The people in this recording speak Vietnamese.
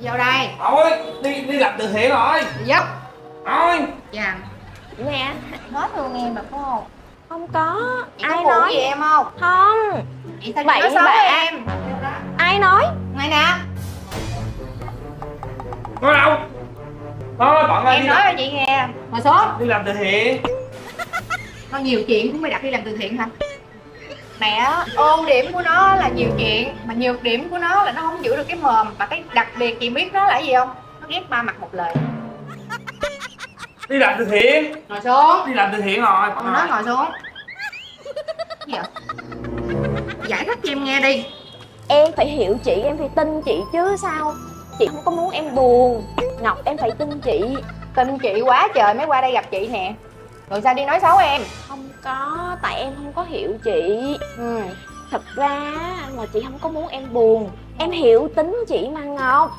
Vô đây. Thôi đi đi làm từ thiện rồi. Đi dốc thôi Dạ. Mẹ Nói thương em mà phải không? Không có. Chị Ai có nói? gì em không? Không. Chị sao nói xấu bạ. em? Ai nói? Ngay nè. Nói đâu. Thôi bọn ơi Em nói cho chị nghe. Ngồi xuống. Đi làm từ thiện Nó nhiều chuyện cũng mới đặt đi làm từ thiện hả Mẹ á, ôn điểm của nó là nhiều chuyện Mà nhược điểm của nó là nó không giữ được cái mồm. Và cái đặc biệt chị biết nó là gì không? Nó ghét ba mặt một lời. Đi làm từ thiện. Ngồi xuống. Đi làm từ thiện rồi. Ông nói ngồi xuống. Gì vậy? Giải thích cho em nghe đi. Em phải hiểu chị Em phải tin chị chứ sao? Chị không có muốn em buồn. Ngọc em phải tin chị. Tin chị quá trời mới qua đây gặp chị nè Rồi sao đi nói xấu em? Không có Tại em không có hiểu chị. Ừ. Thật ra là chị không có muốn em buồn. Em hiểu tính chị mà Ngọc